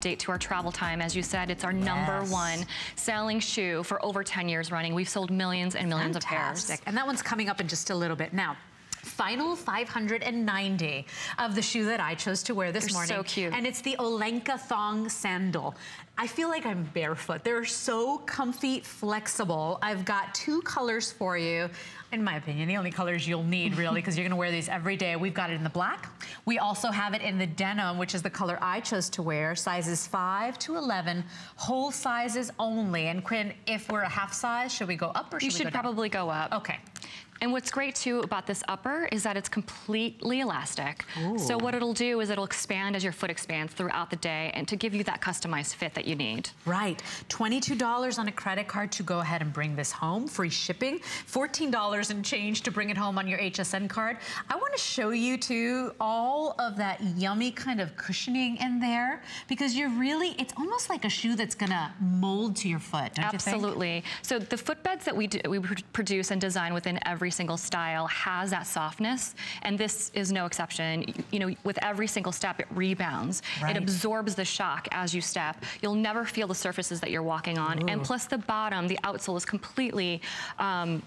date to our travel time. As you said, it's our yes. number one selling shoe for over 10 years running. We've sold millions and millions Fantastic. of pairs. And that one's coming up in just a little bit. Now, final 590 of the shoe that I chose to wear this They're morning. so cute. And it's the Olenka thong sandal. I feel like I'm barefoot. They're so comfy, flexible. I've got two colors for you. In my opinion, the only colors you'll need really because you're gonna wear these every day. We've got it in the black. We also have it in the denim, which is the color I chose to wear, sizes five to 11, whole sizes only. And Quinn, if we're a half size, should we go up or should you should go probably go up. Okay. And what's great too about this upper is that it's completely elastic. Ooh. So what it'll do is it'll expand as your foot expands throughout the day and to give you that customized fit that you need. Right. $22 on a credit card to go ahead and bring this home. Free shipping. $14 and change to bring it home on your HSN card. I want to show you too all of that yummy kind of cushioning in there because you're really, it's almost like a shoe that's going to mold to your foot, Absolutely. So the footbeds that we, do, we produce and design within every every single style has that softness, and this is no exception. You know, with every single step, it rebounds. Right. It absorbs the shock as you step. You'll never feel the surfaces that you're walking on. Ooh. And plus the bottom, the outsole is completely um,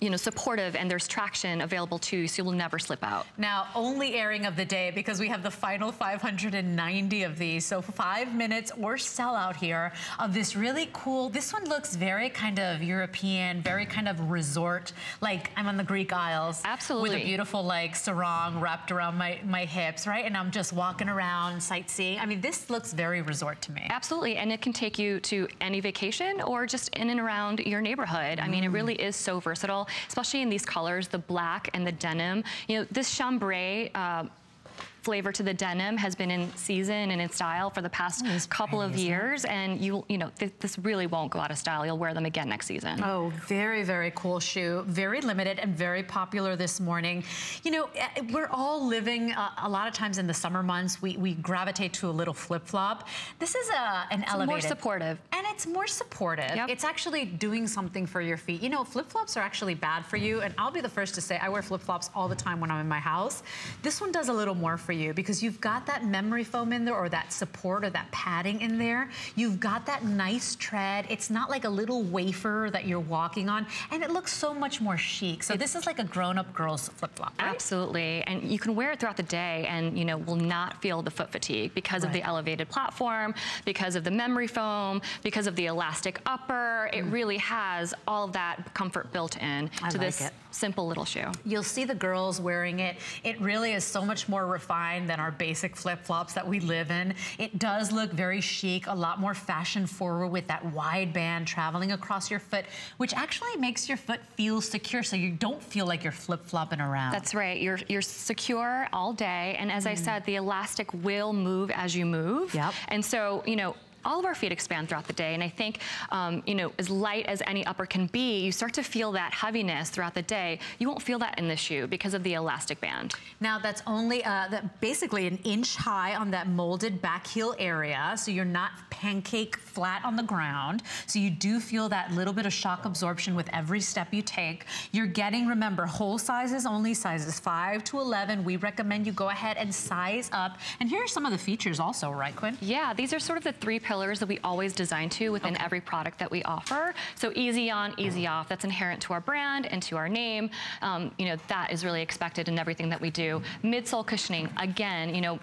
you know, supportive and there's traction available too, so you'll never slip out. Now, only airing of the day because we have the final 590 of these. So five minutes or sell out here of this really cool, this one looks very kind of European, very kind of resort, like I'm on the Greek Isles. Absolutely. With a beautiful like sarong wrapped around my, my hips, right? And I'm just walking around sightseeing. I mean, this looks very resort to me. Absolutely, and it can take you to any vacation or just in and around your neighborhood. Mm. I mean, it mm. really is so versatile versatile, especially in these colors, the black and the denim. You know, this chambray uh, flavor to the denim has been in season and in style for the past oh, couple of years. And you, you know, th this really won't go out of style. You'll wear them again next season. Oh, very, very cool shoe. Very limited and very popular this morning. You know, eh, we're all living uh, a lot of times in the summer months, we, we gravitate to a little flip-flop. This is a, an it's elevated. more supportive. And it's more supportive. Yep. It's actually doing something for your feet. You know, flip-flops are actually bad for you. And I'll be the first to say I wear flip-flops all the time when I'm in my house. This one does a little more for you because you've got that memory foam in there or that support or that padding in there. You've got that nice tread. It's not like a little wafer that you're walking on and it looks so much more chic. So this is like a grown-up girl's flip-flop, right? Absolutely. And you can wear it throughout the day and, you know, will not feel the foot fatigue because right. of the elevated platform, because of the memory foam, because of the elastic upper. It mm. really has all of that comfort built in I to like this it. Simple little shoe. You'll see the girls wearing it. It really is so much more refined than our basic flip-flops that we live in. It does look very chic, a lot more fashion forward with that wide band traveling across your foot, which actually makes your foot feel secure so you don't feel like you're flip-flopping around. That's right. You're, you're secure all day. And as mm. I said, the elastic will move as you move. Yep. And so, you know, all of our feet expand throughout the day. And I think, um, you know, as light as any upper can be, you start to feel that heaviness throughout the day. You won't feel that in the shoe because of the elastic band. Now that's only uh, that basically an inch high on that molded back heel area. So you're not pancake flat on the ground. So you do feel that little bit of shock absorption with every step you take. You're getting, remember, whole sizes only, sizes 5 to 11. We recommend you go ahead and size up. And here are some of the features also, right, Quinn? Yeah, these are sort of the three pillars that we always design to within okay. every product that we offer. So easy on, easy off. That's inherent to our brand and to our name. Um, you know, that is really expected in everything that we do. Midsole cushioning, again, you know,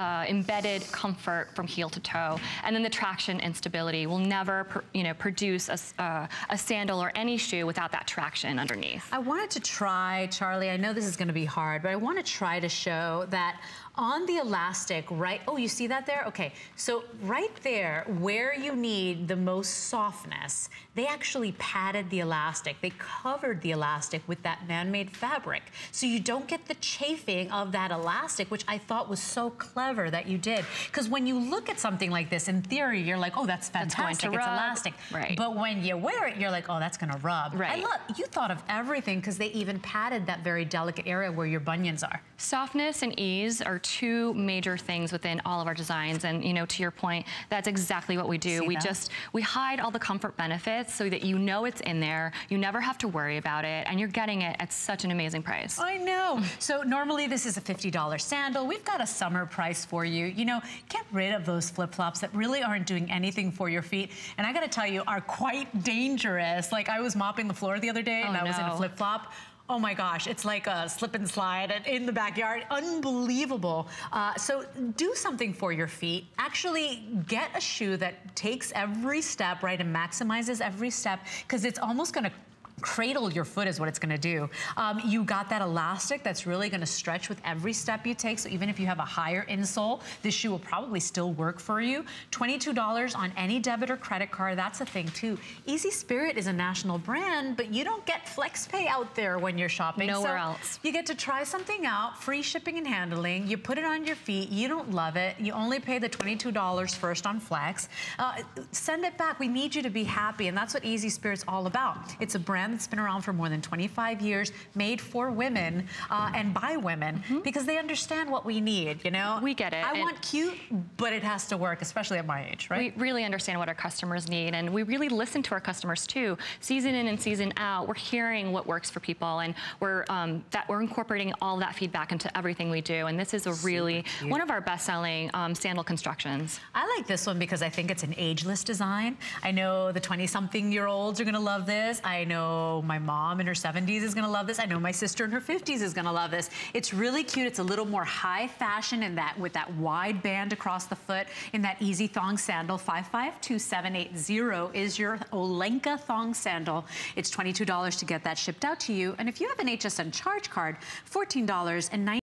uh, embedded comfort from heel to toe. And then the traction and stability will never, you know, produce a, uh, a sandal or any shoe without that traction underneath. I wanted to try, Charlie, I know this is gonna be hard, but I wanna try to show that on the elastic, right, oh, you see that there? Okay, so right there, where you need the most softness, they actually padded the elastic. They covered the elastic with that man-made fabric. So you don't get the chafing of that elastic, which I thought was so clever that you did. Because when you look at something like this, in theory, you're like, oh, that's fantastic, it's elastic. Right. But when you wear it, you're like, oh, that's gonna rub. Right. I love, you thought of everything because they even padded that very delicate area where your bunions are. Softness and ease are two major things within all of our designs. And, you know, to your point, that's exactly what we do. See we that? just, we hide all the comfort benefits so that you know it's in there. You never have to worry about it. And you're getting it at such an amazing price. I know. So normally this is a $50 sandal. We've got a summer price for you. You know, get rid of those flip-flops that really aren't doing anything for your feet. And I gotta tell you, are quite dangerous. Like I was mopping the floor the other day and Oh, I was in a flip-flop. Oh my gosh, it's like a slip and slide in the backyard. Unbelievable. Uh, so do something for your feet. Actually get a shoe that takes every step, right, and maximizes every step because it's almost gonna cradle your foot is what it's gonna do. Um, you got that elastic that's really gonna stretch with every step you take. So even if you have a higher insole, this shoe will probably still work for you. $22 on any debit or credit card, that's a thing too. Easy Spirit is a national brand, but you don't get flex pay out there when you're shopping. Nowhere So else. You get to try something out, free shipping and handling. You put it on your feet, you don't love it. You only pay the $22 first on Flex. Uh, send it back. We need you to be happy, and that's what Easy Spirit's all about. It's a brand that's been around for more than 25 years, made for women uh, and by women, because they understand what we need, you know? We get it, I want cute, but it has to work, especially at my age, right? We really understand what our customers need, and we really listen to our customers too. Season in and season out, we're hearing what works for people, and we're um, that we're incorporating all that feedback into everything we do. And this is a really cute. one of our best-selling um, sandal constructions. I like this one because I think it's an ageless design. I know the 20-something-year-olds are gonna love this. I know my mom in her 70s is gonna love this. I know my sister in her 50s is gonna love this. It's really cute. It's a little more high fashion in that with that wide band across the foot in that easy thong sandal. 552780 is your Olenka thong sandal. It's $22 to get that shipped out to you. And if you have an HSN charge card, $14.90.